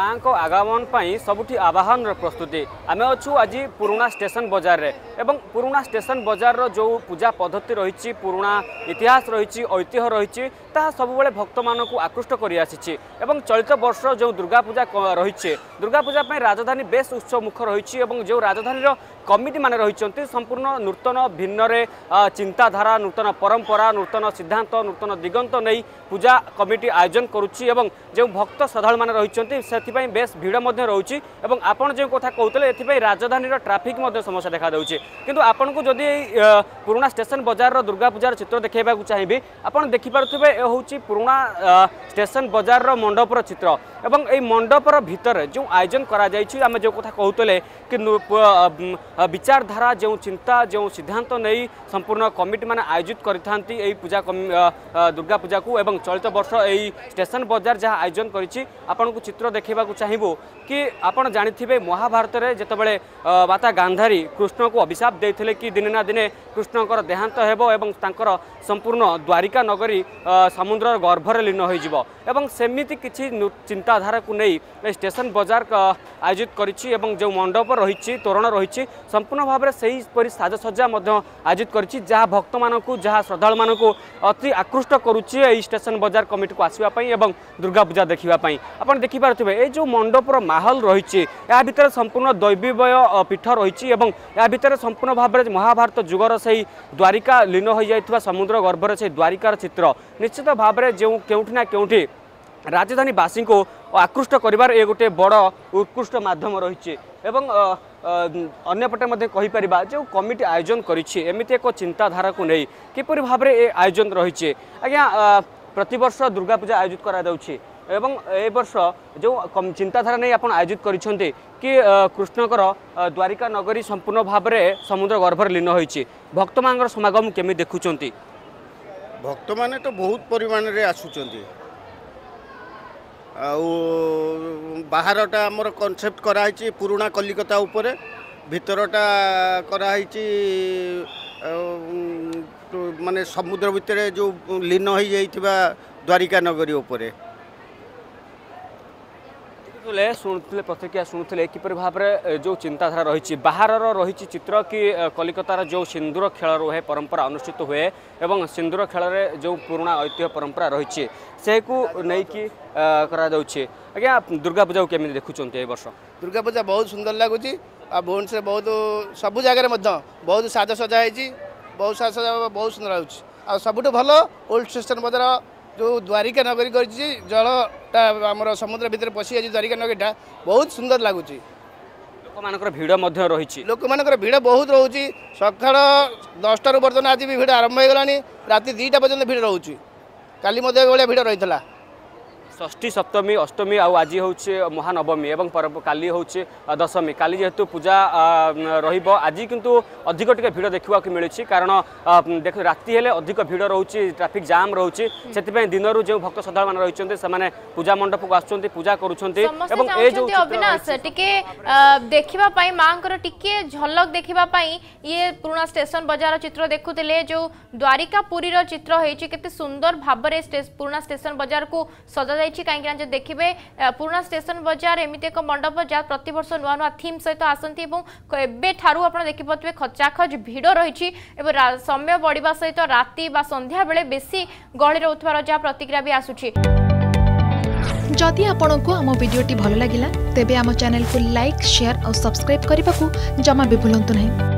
monk আগমন পাই সবুঠি আবাহনর প্রস্তুতি আমি অছু আজি পুরোনা স্টেশন বজারে এবং পুরোনা স্টেশন বজারর যে পূজা পদ্ধতি রয়েছে পুরোনা ইতিহাস রয়েছে ঐতিহ্য রয়েছে তাহা সবুলে ভক্ত মানুষ আকৃষ্ট করে আসিছি এবং চলিত বর্ষর যে দুর্গাপূজা রয়েছে দুর্গাপূজা রাজধানী বেশ উৎসমুখ রয়েছে এবং যে রাজধানীর কমিটি মানে রয়েছেন সম্পূর্ণ নূতন ভিন্নরে চিন্তাধারা নূতন পরম্পরা নূতন সিদ্ধান্ত নূতন দিগন্ত নেই পূজা কমিটি আয়োজন করুছি এবং যে ভক্ত শ্রদ্ধাড়ু মানে রয়েছেন সেপাই বেশ ভিড় রয়েছে এবং আপনার যে কথা কৌলে এপাই রাজধানীর ট্রাফিক সমস্যা দেখা দেছে কিন্তু আপনার যদি এই পুরোনা স্টেসন বজারের দুর্গাপূজার চিত্র দেখাইবা চাইবি আপনার দেখিপারে এ হচ্ছে পুরোনা স্টেসন বজারের মণ্ডপর চিত্র এবং এই মণ্ডপর ভিতরে যে আয়োজন করা যাই আমি যে কথা কৌলে কি বিচারধারা যে চিন্তা যে সিদ্ধান্ত নেই সম্পূর্ণ কমিটি মানে আয়োজিত করে থাকে এই পূজা দুর্গাপূজা এবং চলিত বর্ষ এই স্টেসন বজার যা আয়োজন করেছি আপনার চিত্র ଦେଖାଇବାକୁ ଚାହିଁବୁ କି ଆପଣ ଜାଣିଥିବେ ମହାଭାରତରେ ଯେତେବେଳେ ମାତା ଗାନ୍ଧାରୀ କୃଷ୍ଣଙ୍କୁ ଅଭିଶାପ ଦେଇଥିଲେ କି ଦିନେ ନା ଦିନେ କୃଷ୍ଣଙ୍କର ଦେହାନ୍ତ ହେବ ଏବଂ ତାଙ୍କର ସମ୍ପୂର୍ଣ୍ଣ ଦ୍ୱାରିକା ନଗରୀ ସମୁଦ୍ରର ଗର୍ଭରେ ଲୀନ ହୋଇଯିବ ଏବଂ ସେମିତି କିଛି ଚିନ୍ତାଧାରାକୁ ନେଇ ଷ୍ଟେସନ ବଜାର ଆୟୋଜିତ କରିଛି ଏବଂ ଯେଉଁ ମଣ୍ଡପ ରହିଛି ତୋରଣ ରହିଛି ସମ୍ପୂର୍ଣ୍ଣ ଭାବରେ ସେହିପରି ସାଜସଜ୍ଜା ମଧ୍ୟ ଆୟୋଜିତ କରିଛି ଯାହା ଭକ୍ତମାନଙ୍କୁ ଯାହା ଶ୍ରଦ୍ଧାଳୁମାନଙ୍କୁ ଅତି ଆକୃଷ୍ଟ କରୁଛି ଏହି ଷ୍ଟେସନ ବଜାର କମିଟିକୁ ଆସିବା ପାଇଁ ଏବଂ ଦୁର୍ଗାପୂଜା ଦେଖିବା ପାଇଁ ଆପଣ ଦେଖିପାରୁଥିବେ ଦେଖିବେ ଏ ଯେଉଁ ମଣ୍ଡପର ମାହଲ ରହିଛି ଏହା ଭିତରେ ସମ୍ପୂର୍ଣ୍ଣ ଦୈବିବୟ ପୀଠ ରହିଛି ଏବଂ ଏହା ଭିତରେ ସମ୍ପୂର୍ଣ୍ଣ ଭାବରେ ମହାଭାରତ ଯୁଗର ସେହି ଦ୍ୱାରିକା ଲୀନ ହୋଇଯାଇଥିବା ସମୁଦ୍ର ଗର୍ଭରେ ସେହି ଦ୍ୱାରିକାର ଚିତ୍ର ନିଶ୍ଚିତ ଭାବରେ ଯେଉଁ କେଉଁଠି ନା କେଉଁଠି ରାଜଧାନୀବାସୀଙ୍କୁ আকৃষ্ট করবার এ গোটে বড় উৎকৃষ্ট মাধ্যম রয়েছে এবং অন্যপটে মধ্যে কহিপারা যে কমিটি আয়োজন করেছে এমিতি এক চিন্তাধারাকে নেই কিপর ভাবে এ আয়োজন রয়েছে আজ্ঞা প্রতবর্ষ দুর্গাপূজা আয়োজিত করা যাচ্ছে ଏବଂ ଏ ବର୍ଷ ଯେଉଁ ଚିନ୍ତାଧାରା ନେଇ ଆପଣ ଆୟୋଜିତ କରିଛନ୍ତି କି କୃଷ୍ଣଙ୍କର ଦ୍ୱାରିକା ନଗରୀ ସମ୍ପୂର୍ଣ୍ଣ ଭାବରେ ସମୁଦ୍ର ଗର୍ଭରେ ଲୀନ ହୋଇଛି ଭକ୍ତମାନଙ୍କର ସମାଗମ କେମିତି ଦେଖୁଛନ୍ତି ଭକ୍ତମାନେ ତ ବହୁତ ପରିମାଣରେ ଆସୁଛନ୍ତି ଆଉ ବାହାରଟା ଆମର କନସେପ୍ଟ କରାହେଇଛି ପୁରୁଣା କଲିକତା ଉପରେ ଭିତରଟା କରାହେଇଛି ମାନେ ସମୁଦ୍ର ଭିତରେ ଯେଉଁ ଲୀନ ହୋଇଯାଇଥିବା ଦ୍ୱାରିକା ନଗରୀ ଉପରେ আসলে শুণুলে প্রতিক্রিয়া শুণুলে কিপর ভাবে যে চিন্তাধারা রয়েছে বাহারর রয়েছে চিত্র কি কলিকতার যে সিন্দুর খেল রুহে পরম্পরা অনুষ্ঠিত হুয়ে এবং সিন্দুর খেলরে যে পুরোনা ঐতিহ্য পরম্পরা রয়েছে সেকু নেইকি করা যাচ্ছে আজ্ঞা দুর্গা পূজা কেমি দেখুছেন এই বর্ষ দুর্গা পূজা বহু সুন্দর লাগুচি আর ভুবনেশ্বর বহু সবু জায়গায় বহু সাজসজা হয়েছি বহু সাজসজা বহু সুন্দর লাগুচি আর সবুঠু ভালো ওল্ড স্টেশন বজার যে দ্বারিকা নগরী করেছি জল ତା ଆମର ସମୁଦ୍ର ଭିତରେ ପଶିଯାଇଛି ଜରିକା ନଗେଟା ବହୁତ ସୁନ୍ଦର ଲାଗୁଛି ଲୋକମାନଙ୍କର ଭିଡ଼ ମଧ୍ୟ ରହିଛି ଲୋକମାନଙ୍କର ଭିଡ଼ ବହୁତ ରହୁଛି ସକାଳ ଦଶଟାରୁ ବର୍ତ୍ତମାନ ଆଜି ବି ଭିଡ଼ ଆରମ୍ଭ ହୋଇଗଲାଣି ରାତି ଦୁଇଟା ପର୍ଯ୍ୟନ୍ତ ଭିଡ଼ ରହୁଛି କାଲି ମଧ୍ୟ ଏଭଳିଆ ଭିଡ଼ ରହିଥିଲା ष्ठी सप्तमी अष्टमी आज आज हूँ महानवमी एवं पर काली हूँ दशमी का जेहेतु पूजा रजि कितु अधिक टे भिड़ देखा मिली कारण देख राति अधिक भिड़ रोच ट्राफिक जाम रोचे दिन जो भक्त श्रद्धा मैंने रही पूजा मंडप को आसा कर देखापी माँ टे झलक देखापी ये पुणा स्टेसन बजार चित्र देखुले जो द्वारिका पुरीर चित्र होती सुंदर भाव पुणा स्टेसन बजार को सजा ରହିଛି କାହିଁକିନା ଯଦି ଦେଖିବେ ପୁରୁଣା ଷ୍ଟେସନ ବଜାର ଏମିତି ଏକ ମଣ୍ଡପ ଯାହା ପ୍ରତିବର୍ଷ ନୂଆ ନୂଆ ଥିମ୍ ସହିତ ଆସନ୍ତି ଏବଂ ଏବେଠାରୁ ଆପଣ ଦେଖିପାରୁଥିବେ ଖଚାଖଚ ଭିଡ଼ ରହିଛି ଏବଂ ସମୟ ବଢ଼ିବା ସହିତ ରାତି ବା ସନ୍ଧ୍ୟାବେଳେ ବେଶୀ ଗହଳି ରହୁଥିବାର ଯାହା ପ୍ରତିକ୍ରିୟା ବି ଆସୁଛି ଯଦି ଆପଣଙ୍କୁ ଆମ ଭିଡ଼ିଓଟି ଭଲ ଲାଗିଲା ତେବେ ଆମ ଚ୍ୟାନେଲକୁ ଲାଇକ୍ ସେୟାର ଆଉ ସବସ୍କ୍ରାଇବ୍ କରିବାକୁ ଜମା ବି ଭୁଲନ୍ତୁ ନାହିଁ